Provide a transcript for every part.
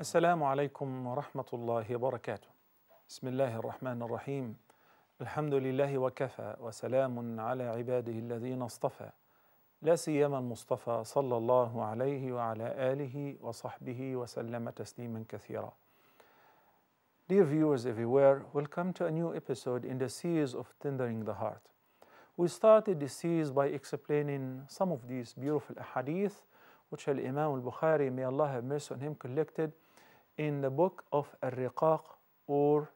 السلام عليكم ورحمة الله وبركاته. بسم الله الرحمن الرحيم. الحمد لله وكفى وسلام على عباده الذين اصطفى. لا سيما المصطفى صلى الله عليه وعلى آله وصحبه وسلم تسليما كثيرا. Dear viewers everywhere, welcome to a new episode in the series of Tendering the Heart. We started this series by explaining some of these beautiful ahadith which Imam al Bukhari, may Allah have mercy on him, collected in the book of Al Riqaq or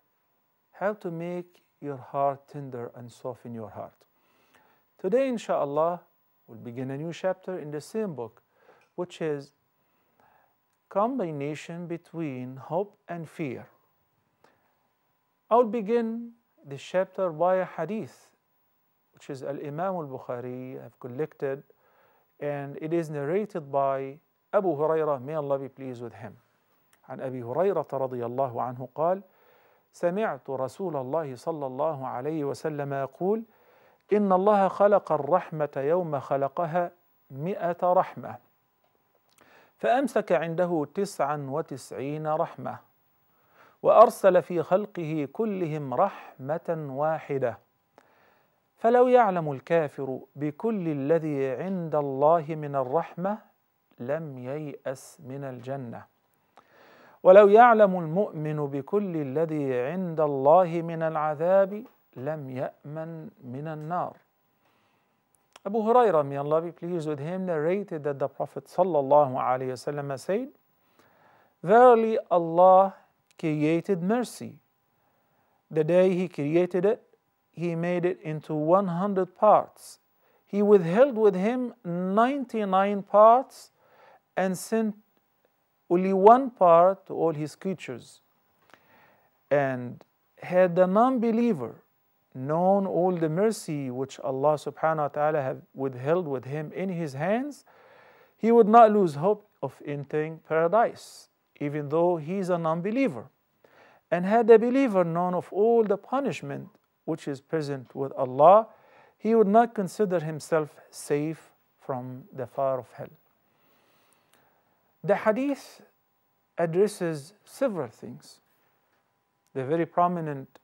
How to Make Your Heart Tender and Soften Your Heart. Today, inshallah, we'll begin a new chapter in the same book, which is combination between hope and fear. I'll begin this chapter by a hadith, which is Al Imam al Bukhari have collected, and it is narrated by Abu Hurairah, may Allah be pleased with him. عن أبي هريرة رضي الله عنه قال: سمعت رسول الله صلى الله عليه وسلم يقول: إن الله خلق الرحمة يوم خلقها مئة رحمة فأمسك عنده تسعا وتسعين رحمة وأرسل في خلقه كلهم رحمة واحدة. فلو يعلم الكافر بكل الذي عند الله من الرحمة لم ييأس من الجنة. ولو يعلم المؤمن بكل الذي عند الله من العذاب لم يأمن من النار Abu Hurairah, may Allah be pleased with him, narrated that the Prophet wasallam said, Verily Allah created mercy. The day He created it, He made it into 100 parts. He withheld with Him 99 parts and sent only one part to all His creatures. And had the non believer known all the mercy which Allah subhanahu wa ta'ala have withheld with him in his hands, he would not lose hope of entering paradise, even though he is a non believer. And had the believer known of all the punishment which is present with Allah, he would not consider himself safe from the fire of hell. The hadith addresses several things. The very prominent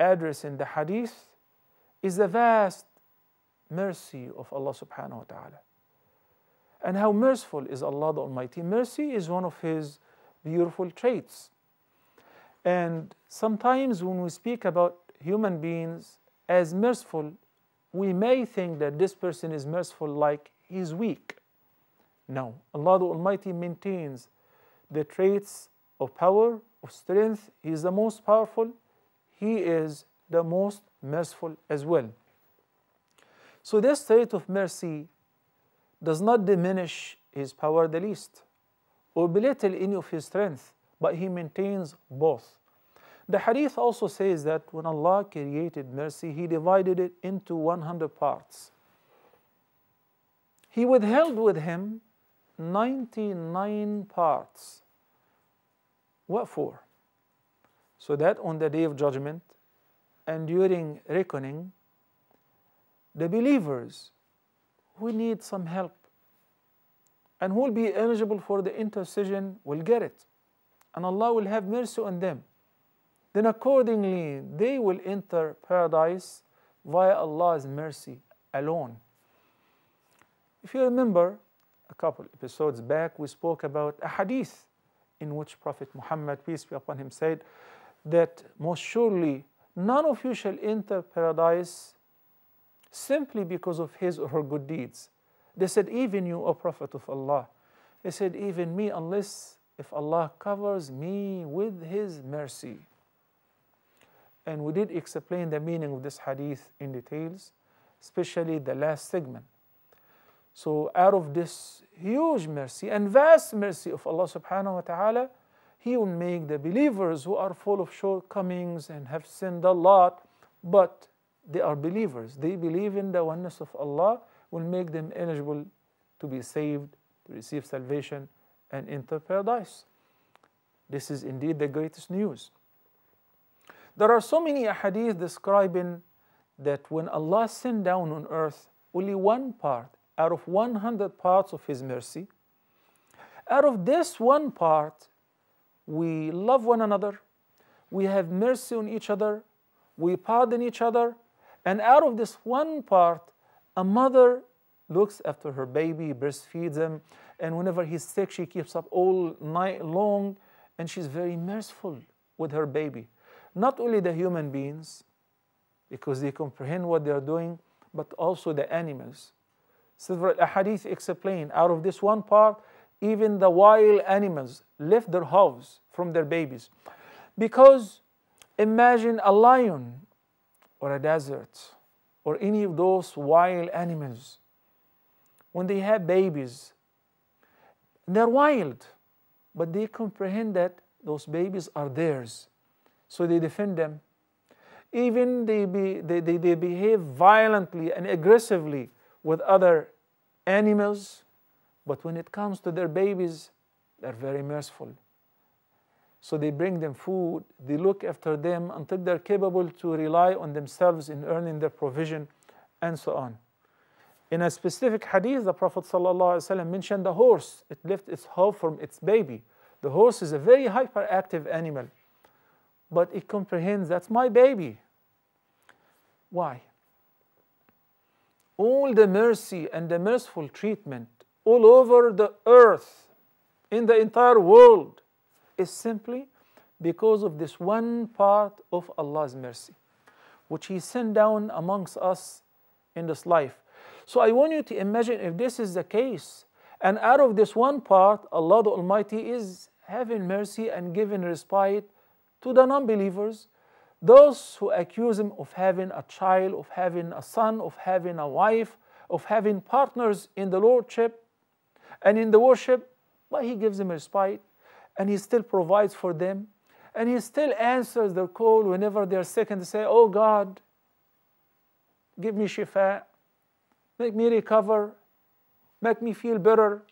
address in the hadith is the vast mercy of Allah subhanahu wa ta'ala. And how merciful is Allah the Almighty. Mercy is one of His beautiful traits. And sometimes when we speak about human beings as merciful, we may think that this person is merciful like he's weak. No, Allah the Almighty maintains the traits of power, of strength. He is the most powerful, He is the most merciful as well. So, this trait of mercy does not diminish His power the least or belittle any of His strength, but He maintains both. The hadith also says that when Allah created mercy, He divided it into 100 parts. He withheld with Him 99 parts. What for? So that on the day of judgment and during reckoning, the believers who need some help and who will be eligible for the intercession will get it. And Allah will have mercy on them. Then accordingly, they will enter paradise via Allah's mercy alone. If you remember, a couple episodes back, we spoke about a hadith in which Prophet Muhammad, peace be upon him, said that most surely none of you shall enter paradise simply because of his or her good deeds. They said, Even you, O Prophet of Allah. He said, Even me, unless if Allah covers me with His mercy. And we did explain the meaning of this hadith in details, especially the last segment. So, out of this huge mercy and vast mercy of Allah subhanahu wa ta'ala, He will make the believers who are full of shortcomings and have sinned a lot, but they are believers. They believe in the oneness of Allah, will make them eligible to be saved, to receive salvation, and enter paradise. This is indeed the greatest news. There are so many ahadith describing that when Allah sent down on earth only one part out of 100 parts of His mercy, Out of this one part, we love one another, we have mercy on each other, we pardon each other, and out of this one part, a mother looks after her baby, breastfeeds him, and whenever he's sick, she keeps up all night long, and she's very merciful with her baby. Not only the human beings, because they comprehend what they are doing, but also the animals. Several ahadith explain out of this one part, even the wild animals left their house from their babies. Because imagine a lion or a desert or any of those wild animals when they have babies they're wild but they comprehend that those babies are theirs so they defend them even they, be, they, they, they behave violently and aggressively with other animals but when it comes to their babies they're very merciful so they bring them food, they look after them until they're capable to rely on themselves in earning their provision, and so on. In a specific hadith, the Prophet ﷺ mentioned the horse. It left its hope from its baby. The horse is a very hyperactive animal, but it comprehends that's my baby. Why? All the mercy and the merciful treatment all over the earth, in the entire world, is simply because of this one part of Allah's mercy, which He sent down amongst us in this life. So I want you to imagine if this is the case, and out of this one part, Allah the Almighty is having mercy and giving respite to the non believers, those who accuse Him of having a child, of having a son, of having a wife, of having partners in the Lordship and in the worship, but He gives them respite and He still provides for them, and He still answers their call whenever they're sick and they say, Oh God, give me shifa, make me recover, make me feel better,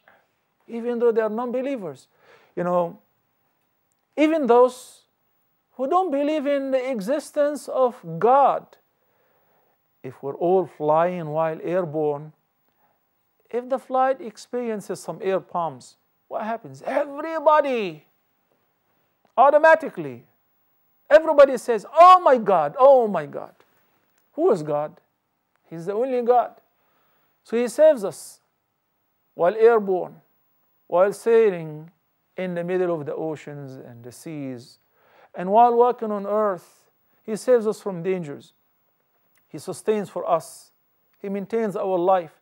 even though they are non believers. You know, even those who don't believe in the existence of God, if we're all flying while airborne, if the flight experiences some air palms, what happens? Everybody automatically, everybody says, Oh my God, oh my God. Who is God? He's the only God. So He saves us while airborne, while sailing in the middle of the oceans and the seas, and while walking on earth. He saves us from dangers. He sustains for us. He maintains our life.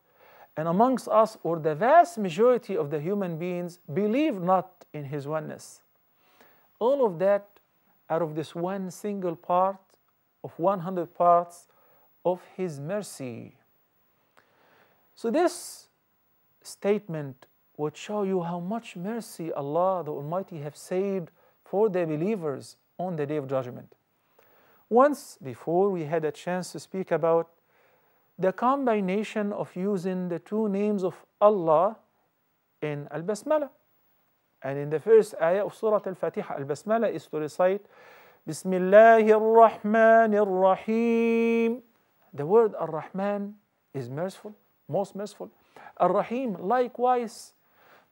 And amongst us, or the vast majority of the human beings, believe not in His oneness. All of that out of this one single part of 100 parts of His mercy. So, this statement would show you how much mercy Allah the Almighty have saved for the believers on the day of judgment. Once before, we had a chance to speak about the combination of using the two names of Allah in Al Basmala. And in the first ayah of Surah Al Fatiha, Al Basmala is to recite Bismillahir Rahmanir Rahim. The word Ar Rahman is merciful, most merciful. Ar Rahim, likewise.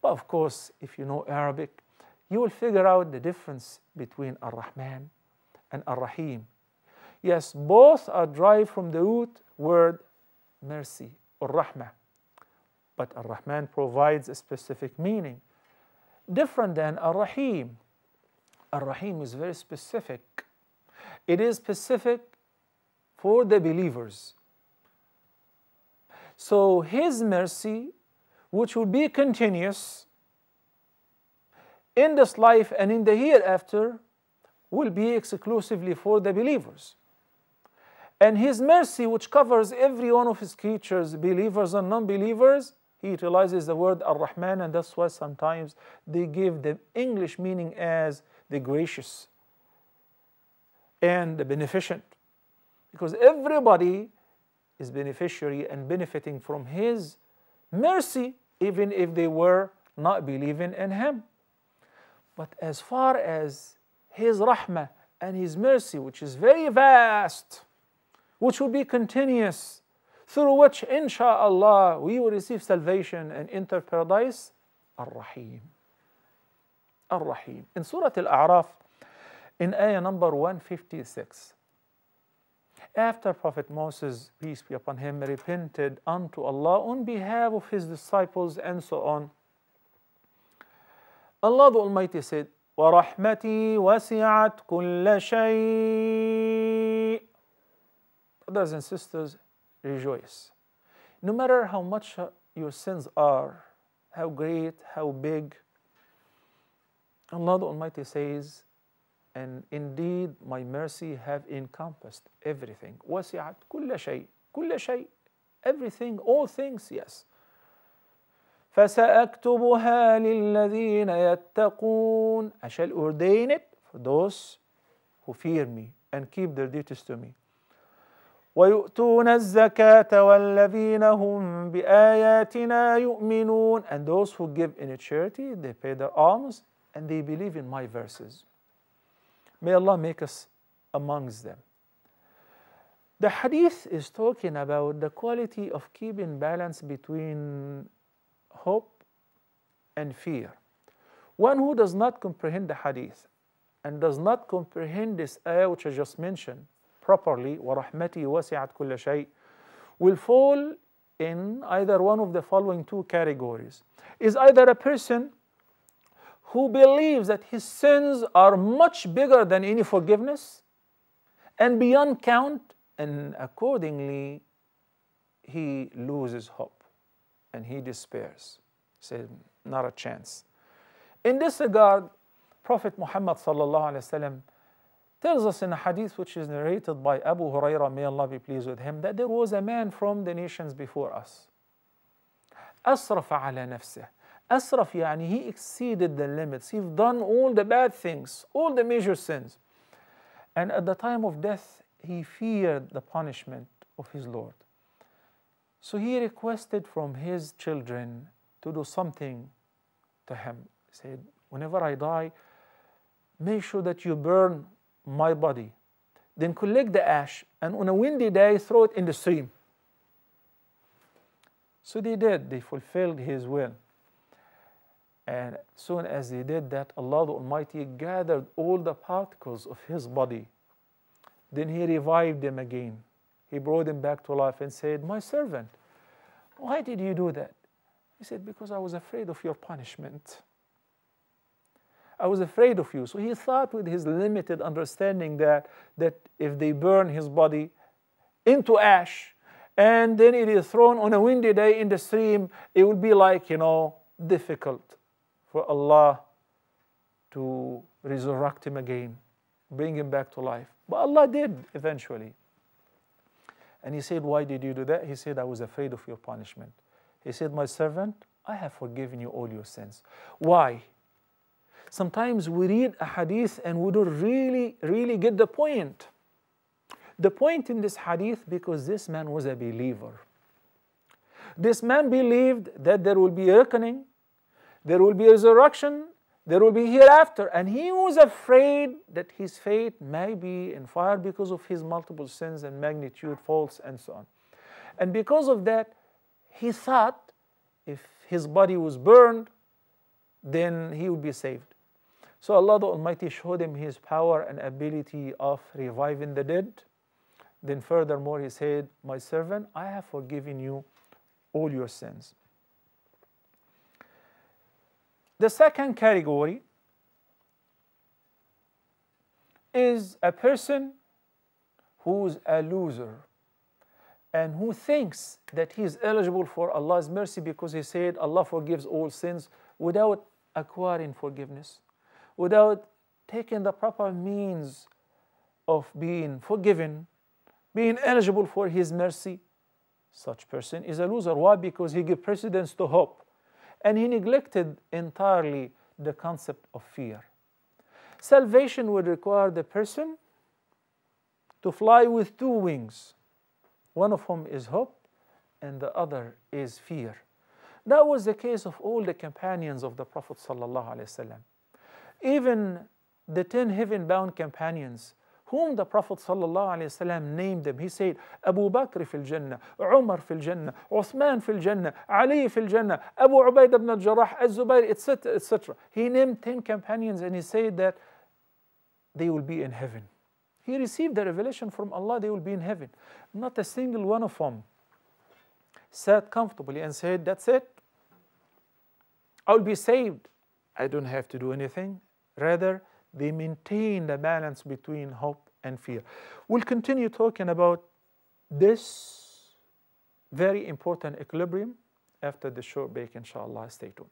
But of course, if you know Arabic, you will figure out the difference between Ar Rahman and Ar Rahim. Yes, both are derived from the root word mercy or rahmah. But Ar-Rahman provides a specific meaning, different than Ar-Rahim. Ar-Rahim is very specific. It is specific for the believers. So His mercy, which will be continuous in this life and in the hereafter, will be exclusively for the believers. And His mercy, which covers every one of His creatures, believers and non believers, He utilizes the word Ar Rahman, and that's why sometimes they give the English meaning as the gracious and the beneficent. Because everybody is beneficiary and benefiting from His mercy, even if they were not believing in Him. But as far as His rahmah and His mercy, which is very vast, which will be continuous, through which, insha'Allah, we will receive salvation and enter paradise, Ar-Rahim. Ar-Rahim. In Surah Al-A'raf, in ayah number 156, after Prophet Moses, peace be upon him, repented unto Allah on behalf of his disciples and so on, Allah the Almighty said, وَرَحْمَتِي وَسِعَتْ كُلَّ شَيْءٍ Brothers and sisters, rejoice. No matter how much your sins are, how great, how big, Allah the Almighty says, and indeed my mercy have encompassed everything. وسعت كل شيء, كل شيء, everything, all things, yes. فسأكتبها للذين يتقون I shall ordain it for those who fear me and keep their duties to me ويؤتون الزكاة والذين هم بآياتنا يؤمنون and those who give in charity they pay their alms and they believe in my verses may Allah make us amongst them the hadith is talking about the quality of keeping balance between hope and fear. One who does not comprehend the hadith and does not comprehend this ayah which I just mentioned properly, وَرَحْمَتِي وَسِعَتْ كُلَّ شَيْء, will fall in either one of the following two categories. Is either a person who believes that his sins are much bigger than any forgiveness and beyond count, and accordingly he loses hope and he despairs. Said, not a chance. In this regard, Prophet Muhammad وسلم, tells us in a hadith which is narrated by Abu Hurairah, may Allah be pleased with him, that there was a man from the nations before us. أسرف على نفسه. أسرف يعني he exceeded the limits. He's done all the bad things, all the major sins. And at the time of death, he feared the punishment of his Lord. so he requested from his children to do something to him. He said, Whenever I die, make sure that you burn my body. Then collect the ash and on a windy day throw it in the stream. So they did, they fulfilled his will. And soon as they did that, Allah the Almighty gathered all the particles of his body. Then he revived them again. He brought him back to life and said, My servant, why did you do that? He said, Because I was afraid of your punishment. I was afraid of you. So he thought, with his limited understanding, that, that if they burn his body into ash and then it is thrown on a windy day in the stream, it would be like, you know, difficult for Allah to resurrect him again, bring him back to life. But Allah did eventually. And he said, Why did you do that? He said, I was afraid of your punishment. He said, My servant, I have forgiven you all your sins. Why? Sometimes we read a hadith and we don't really, really get the point. The point in this hadith, because this man was a believer. This man believed that there will be reckoning, there will be resurrection, there will be hereafter. And he was afraid that his fate may be in fire because of his multiple sins and magnitude, faults, and so on. And because of that, he thought if his body was burned, then he would be saved. So Allah the Almighty showed him his power and ability of reviving the dead. Then furthermore, he said, My servant, I have forgiven you all your sins. The second category is a person who's a loser and who thinks that he is eligible for Allah's mercy because he said Allah forgives all sins without acquiring forgiveness, without taking the proper means of being forgiven, being eligible for His mercy. Such person is a loser. Why? Because he gives precedence to hope and he neglected entirely the concept of fear. Salvation would require the person to fly with two wings, one of whom is hope and the other is fear. That was the case of all the companions of the Prophet. Even the ten heaven bound companions whom the Prophet ﷺ named them. He said, Abu Bakr fil Jannah, Umar fil Jannah, Uthman fil Jannah, Ali fil Jannah, Abu Ubaid ibn al-Jarrah, Az-Zubayr, etc., etc. He named 10 companions and he said that they will be in heaven. He received the revelation from Allah, they will be in heaven. Not a single one of them sat comfortably and said, That's it. I'll be saved. I don't have to do anything. Rather, they maintain the balance between hope and fear. We'll continue talking about this very important equilibrium after the short break, inshallah. Stay tuned.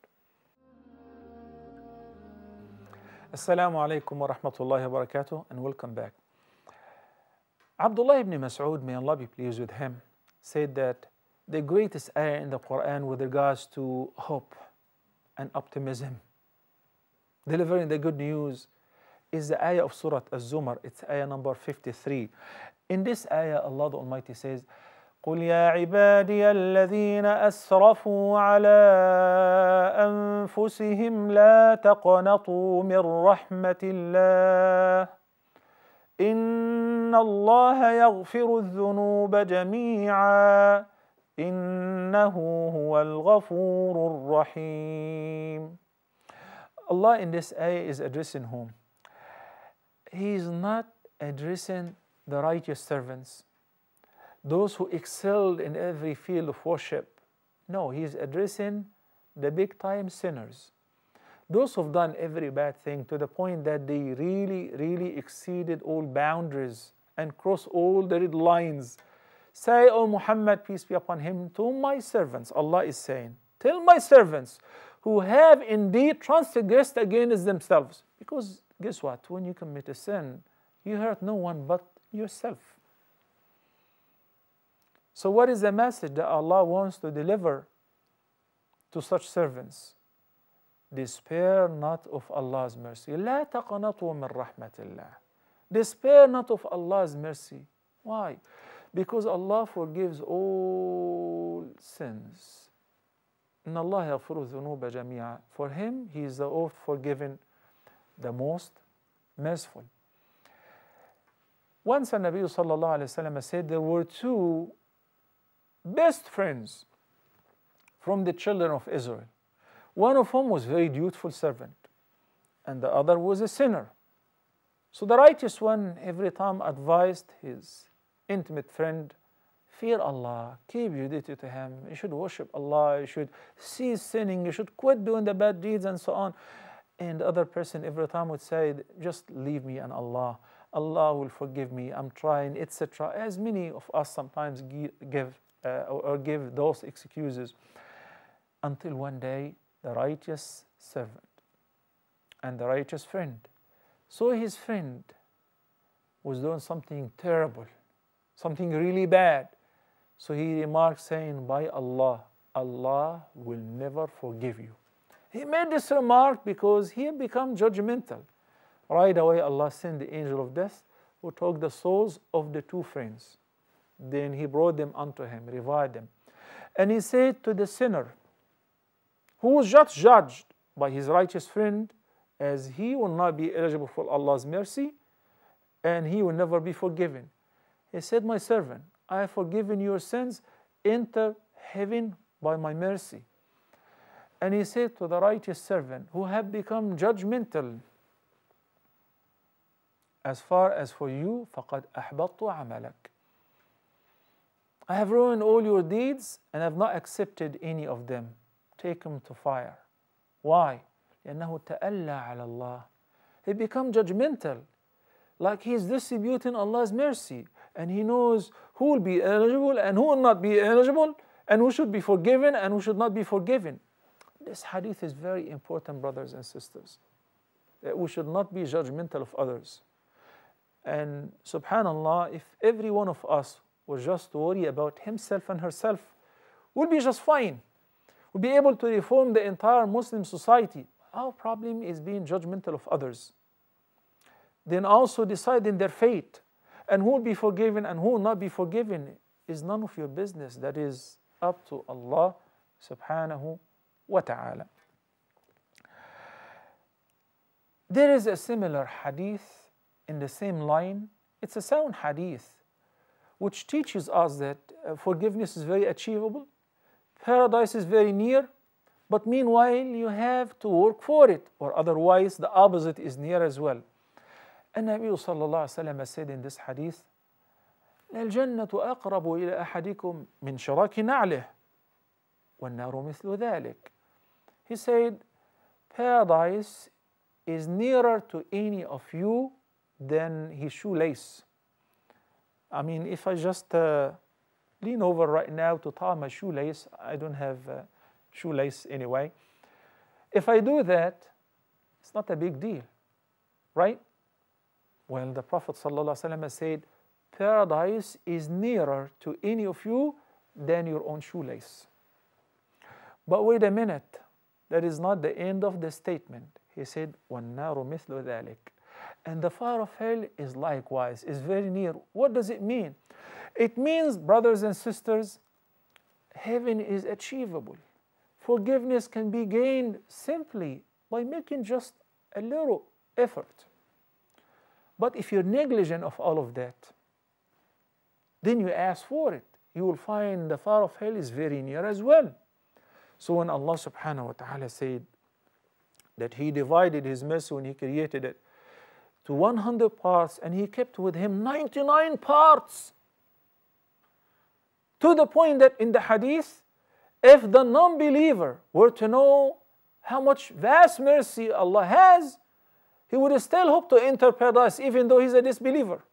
Assalamu alaikum wa rahmatullahi wa barakatuh, and welcome back. Abdullah ibn Mas'ud, may Allah be pleased with him, said that the greatest ayah in the Quran with regards to hope and optimism, delivering the good news, is the ayah of Surah Az-Zumar. It's ayah number 53. In this ayah, Allah the Almighty says, قل يا عبادي الذين أسرفوا على أنفسهم لا تقنطوا من رحمة الله إن الله يغفر الذنوب جميعا إنه هو الغفور الرحيم Allah in this ayah is addressing whom? He is not addressing the righteous servants, those who excelled in every field of worship. No, he is addressing the big time sinners. Those who've done every bad thing to the point that they really, really exceeded all boundaries and crossed all the red lines. Say, O Muhammad, peace be upon him, to my servants, Allah is saying, Tell my servants who have indeed transgressed against themselves. Because guess what? When you commit a sin, you hurt no one but yourself. So, what is the message that Allah wants to deliver to such servants? Despair not of Allah's mercy. لا تقنطوا من رحمة الله. Despair not of Allah's mercy. Why? Because Allah forgives all sins. إن الله يغفر الذنوب جميعا. For Him, He is the oft forgiven, the most merciful. Once the Nabi sallallahu alayhi wasallam said there were two best friends from the children of Israel. One of whom was very dutiful servant, and the other was a sinner. So the righteous one every time advised his intimate friend, fear Allah, keep your duty to Him, you should worship Allah, you should cease sinning, you should quit doing the bad deeds and so on. And the other person every time would say, just leave me and Allah. Allah will forgive me, I'm trying, etc. As many of us sometimes give uh, or give those excuses until one day the righteous servant and the righteous friend saw his friend was doing something terrible, something really bad. So he remarked, saying, By Allah, Allah will never forgive you. He made this remark because he had become judgmental. Right away, Allah sent the angel of death who took the souls of the two friends. Then he brought them unto him, revived them. And he said to the sinner, who was just judged by his righteous friend as he will not be eligible for Allah's mercy and he will never be forgiven. He said, My servant, I have forgiven your sins, enter heaven by my mercy. And he said to the righteous servant who had become judgmental, As far as for you, فَقَدْ أَحْبَطْتُ عَمَلَكَ I have ruined all your deeds and have not accepted any of them take him to fire. Why? لأنه تألى على الله. He become judgmental, like he's distributing Allah's mercy, and he knows who will be eligible and who will not be eligible, and who should be forgiven and who should not be forgiven. This hadith is very important, brothers and sisters. That we should not be judgmental of others. And subhanAllah, if every one of us was just to worry about himself and herself, we'll be just fine We'll be able to reform the entire Muslim society. Our problem is being judgmental of others. Then also deciding their fate and who will be forgiven and who will not be forgiven is none of your business. That is up to Allah subhanahu wa ta'ala. There is a similar hadith in the same line It's a sound hadith which teaches us that uh, forgiveness is very achievable, paradise is very near, but meanwhile you have to work for it, or otherwise the opposite is near as well. And Nabi sallallahu alaihi wasallam said in this hadith, الجنة أقرب إلى أحدكم من شراك نعله والنار مثل ذلك. He said, paradise is nearer to any of you than his shoelace. I mean, if I just uh, lean over right now to tie my shoelace, I don't have a shoelace anyway. If I do that, it's not a big deal, right? Well, the Prophet ﷺ said, Paradise is nearer to any of you than your own shoelace. But wait a minute, that is not the end of the statement. He said, وَالنَّارُ مِثْلُ ذَلِكَ and the fire of hell is likewise, is very near. What does it mean? It means, brothers and sisters, heaven is achievable. Forgiveness can be gained simply by making just a little effort. But if you're negligent of all of that, then you ask for it. You will find the fire of hell is very near as well. So when Allah subhanahu wa ta'ala said that He divided His mercy when He created it to 100 parts and he kept with him 99 parts. To the point that in the hadith, if the non believer were to know how much vast mercy Allah has, he would still hope to enter paradise even though he's a disbeliever.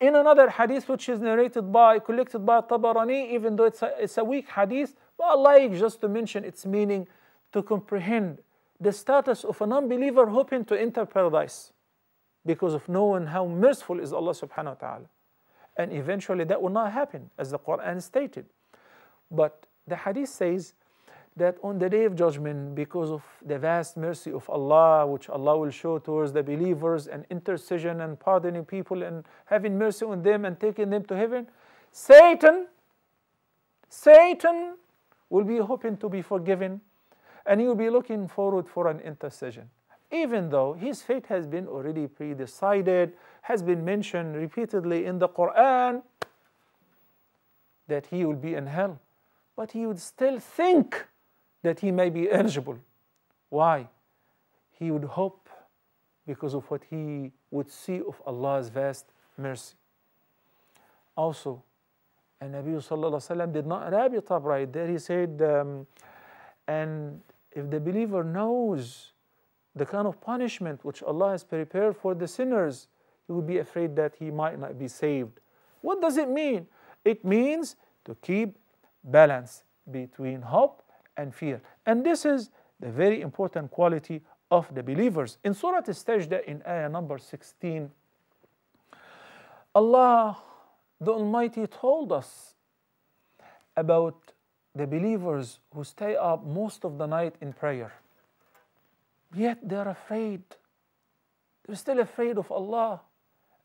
In another hadith which is narrated by, collected by Tabarani, even though it's a, it's a weak hadith, but I like just to mention its meaning to comprehend the status of a non believer hoping to enter paradise because of knowing how merciful is Allah subhanahu wa ta'ala. And eventually that will not happen, as the Quran stated. But the hadith says that on the day of judgment, because of the vast mercy of Allah, which Allah will show towards the believers, and intercession and pardoning people and having mercy on them and taking them to heaven, Satan, Satan will be hoping to be forgiven and he will be looking forward for an intercession even though his fate has been already pre-decided, has been mentioned repeatedly in the Quran that he will be in hell. But he would still think that he may be eligible. Why? He would hope because of what he would see of Allah's vast mercy. Also, and Nabi Sallallahu did not wrap it up right there. He said, um, and if the believer knows the kind of punishment which Allah has prepared for the sinners, he would be afraid that he might not be saved. What does it mean? It means to keep balance between hope and fear. And this is the very important quality of the believers. In Surah Al-Sajdah in ayah number 16, Allah the Almighty told us about the believers who stay up most of the night in prayer. Yet they're afraid. They're still afraid of Allah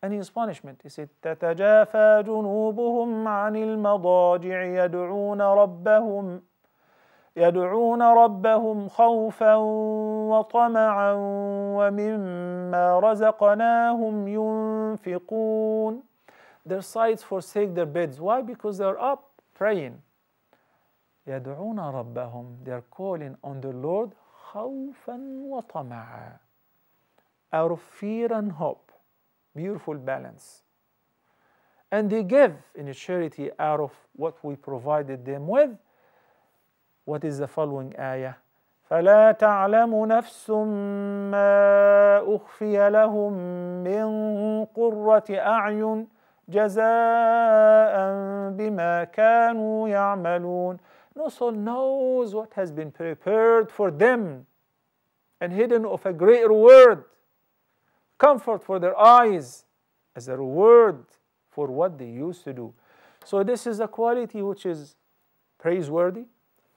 and His punishment. He said, تتجافى جنوبهم عن المضاجع يدعون ربهم يدعون ربهم خوفا وطمعا ومما رزقناهم ينفقون Their sides forsake their beds. Why? Because they're up praying. يدعون ربهم They're calling on the Lord خوفا وطمعا out of fear and hope beautiful balance and they give in charity out of what we provided them with what is the following ayah فلا تعلم نفس ما اخفي لهم من قره اعين جزاء بما كانوا يعملون no soul knows what has been prepared for them and hidden of a great reward, comfort for their eyes as a reward for what they used to do. So, this is a quality which is praiseworthy,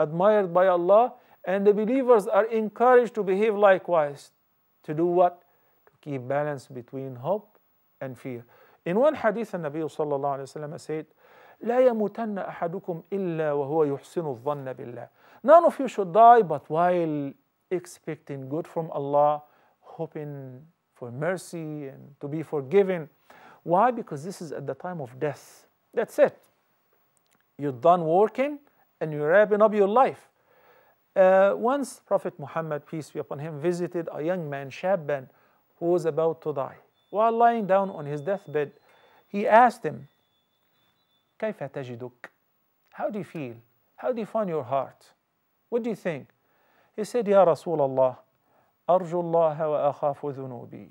admired by Allah, and the believers are encouraged to behave likewise. To do what? To keep balance between hope and fear. In one hadith, the Nabi said, لا يموتن أحدكم إلا وهو يحسن الظن بالله. None of you should die but while expecting good from Allah, hoping for mercy and to be forgiven. Why? Because this is at the time of death. That's it. You're done working and you're wrapping up your life. Uh, once Prophet Muhammad, peace be upon him, visited a young man, Shabban, who was about to die. While lying down on his deathbed, he asked him, كيف تجدك? How do you feel? How do you find your heart? What do you think? He said, Ya Rasulullah, أرجو الله وأخاف ذنوبي.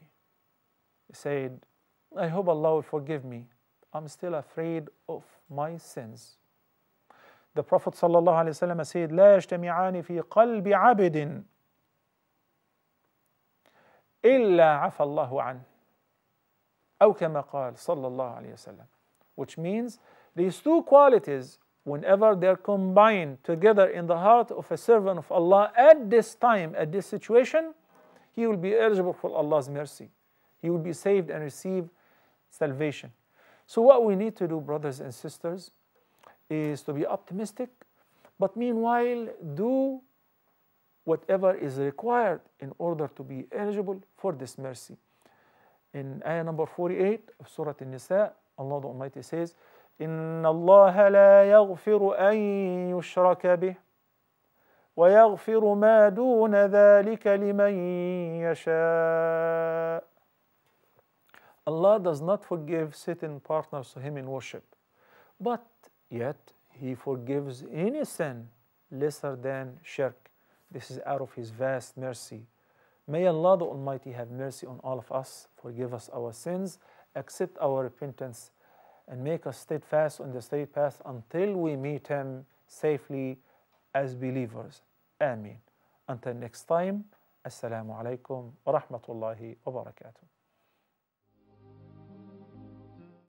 He said, I hope Allah will forgive me. I'm still afraid of my sins. The Prophet ﷺ said, لا يجتمعان في قلب عبد إلا عفى الله عنه أو كما قال صلى الله عليه وسلم which means these two qualities whenever they're combined together in the heart of a servant of Allah at this time at this situation he will be eligible for Allah's mercy he will be saved and receive salvation so what we need to do brothers and sisters is to be optimistic but meanwhile do whatever is required in order to be eligible for this mercy. In ayah number 48 of Surah An-Nisa, Allah the Almighty says, إن الله لا يغفر أن يشرك به ويغفر ما دون ذلك لمن يشاء Allah does not forgive certain partners to Him in worship, but yet He forgives any sin lesser than shirk. This is out of His vast mercy. May Allah the Almighty have mercy on all of us, forgive us our sins, accept our repentance, and make us steadfast on the straight path until we meet Him safely as believers. Ameen. Until next time, Assalamu alaikum wa rahmatullahi wa barakatuh.